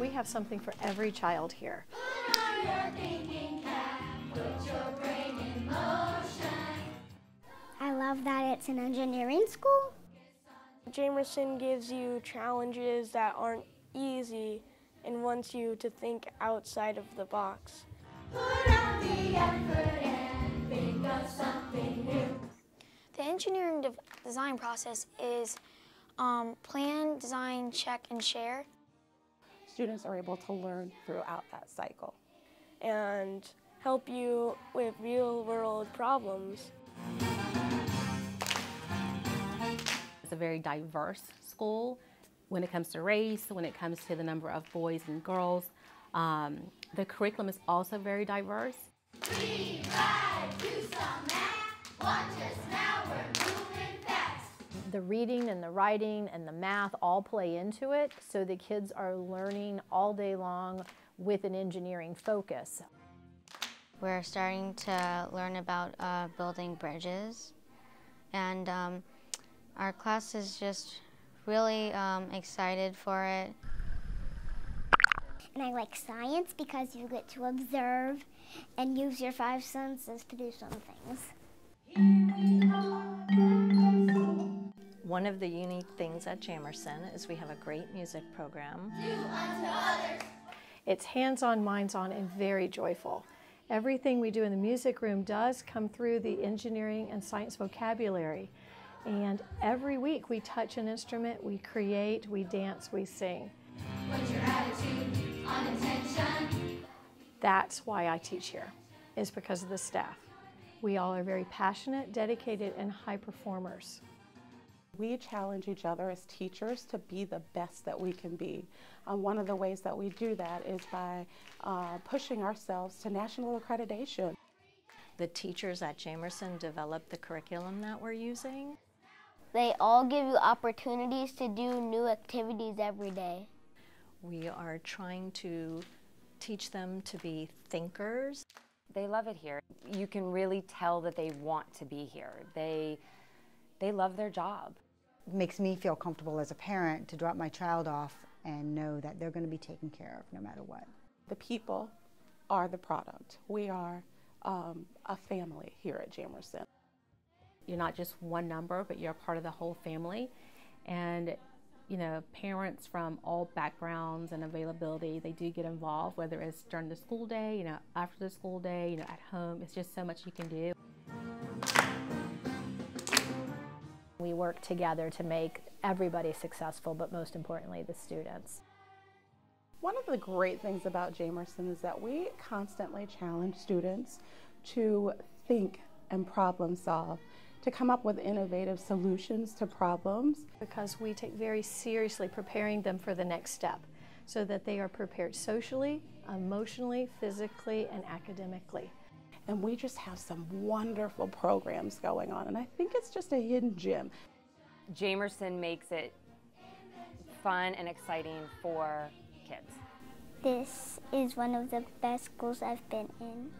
We have something for every child here. I love that it's an engineering school. Jamerson gives you challenges that aren't easy and wants you to think outside of the box. The engineering de design process is um, plan, design, check, and share. Students are able to learn throughout that cycle. and help you with real world problems. It's a very diverse school when it comes to race, when it comes to the number of boys and girls. Um, the curriculum is also very diverse. The reading and the writing and the math all play into it, so the kids are learning all day long with an engineering focus. We're starting to learn about uh, building bridges, and um, our class is just really um, excited for it. And I like science because you get to observe and use your five senses to do some things. One of the unique things at Jamerson is we have a great music program. It's hands-on, minds-on, and very joyful. Everything we do in the music room does come through the engineering and science vocabulary. And every week we touch an instrument, we create, we dance, we sing. That's why I teach here, is because of the staff. We all are very passionate, dedicated, and high performers. We challenge each other as teachers to be the best that we can be. Uh, one of the ways that we do that is by uh, pushing ourselves to national accreditation. The teachers at Jamerson develop the curriculum that we're using. They all give you opportunities to do new activities every day. We are trying to teach them to be thinkers. They love it here. You can really tell that they want to be here. They, they love their job. It makes me feel comfortable as a parent to drop my child off and know that they're going to be taken care of no matter what. The people are the product. We are um, a family here at Jamerson. You're not just one number, but you're a part of the whole family. And you know, parents from all backgrounds and availability, they do get involved, whether it's during the school day, you know, after the school day, you know, at home. It's just so much you can do. We work together to make everybody successful, but most importantly, the students. One of the great things about Jamerson is that we constantly challenge students to think and problem solve, to come up with innovative solutions to problems. Because we take very seriously preparing them for the next step so that they are prepared socially, emotionally, physically, and academically. And we just have some wonderful programs going on, and I think it's just a hidden gem. Jamerson makes it fun and exciting for kids. This is one of the best schools I've been in.